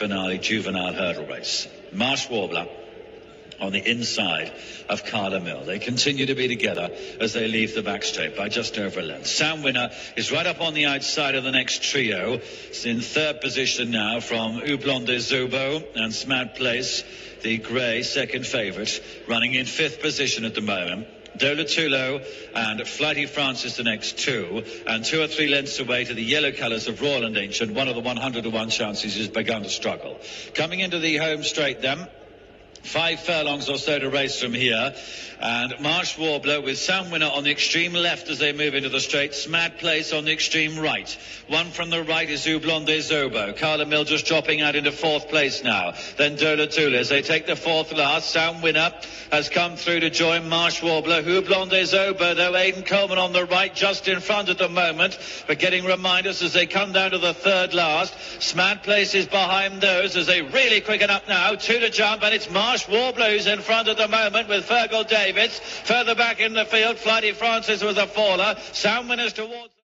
finale juvenile hurdle race. Marsh Warbler on the inside of Carla Mill. They continue to be together as they leave the back straight by just over a length. Sam Winner is right up on the outside of the next trio. It's in third position now from Houblon Des Obeaux and Smad Place, the grey second favourite, running in fifth position at the moment. Dola Tulo and Flighty Frances the next two, and two or three lengths away to the yellow colours of Royal and Ancient. One of the 100 to 1 chances has begun to struggle. Coming into the home straight then. Five furlongs or so to race from here. And Marsh Warbler with Sam Winner on the extreme left as they move into the straight. Smad Place on the extreme right. One from the right is Houblon Des Obeaux. Carla Mill just dropping out into fourth place now. Then Dola Tula they take the fourth last. Sam Winner has come through to join Marsh Warbler. Houblon Des Obeaux though. Aidan Coleman on the right just in front at the moment. But getting reminders as they come down to the third last. Smad Place is behind those as they really quicken up now. Two to jump and it's Marsh Marsh Warbler in front at the moment with Fergal Davids. Further back in the field, Flighty Frances was a faller. Sam Winners towards...